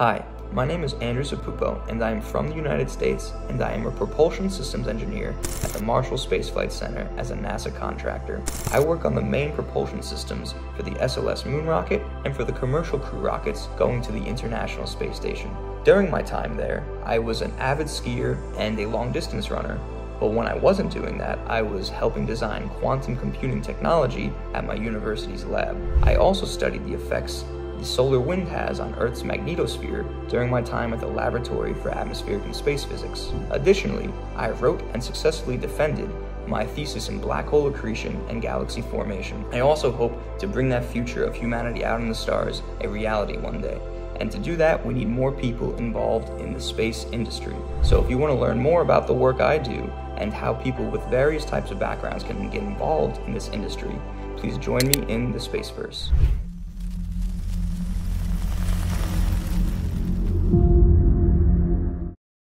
Hi, my name is Andrew Sapuppo, and I am from the United States, and I am a propulsion systems engineer at the Marshall Space Flight Center as a NASA contractor. I work on the main propulsion systems for the SLS moon rocket and for the commercial crew rockets going to the International Space Station. During my time there, I was an avid skier and a long distance runner, but when I wasn't doing that, I was helping design quantum computing technology at my university's lab. I also studied the effects the solar wind has on Earth's magnetosphere during my time at the Laboratory for Atmospheric and Space Physics. Additionally, I wrote and successfully defended my thesis in black hole accretion and galaxy formation. I also hope to bring that future of humanity out in the stars a reality one day. And to do that, we need more people involved in the space industry. So if you want to learn more about the work I do and how people with various types of backgrounds can get involved in this industry, please join me in the SpaceVrse.